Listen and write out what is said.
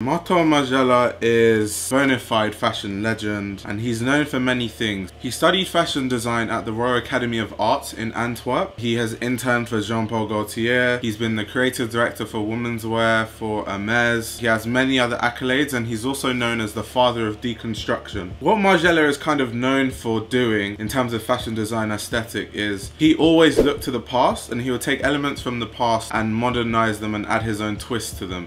Martin Margiela is bona fide fashion legend and he's known for many things. He studied fashion design at the Royal Academy of Arts in Antwerp. He has interned for Jean-Paul Gaultier. He's been the creative director for women's wear for Hermes. He has many other accolades and he's also known as the father of deconstruction. What Margiela is kind of known for doing in terms of fashion design aesthetic is he always looked to the past and he would take elements from the past and modernize them and add his own twist to them.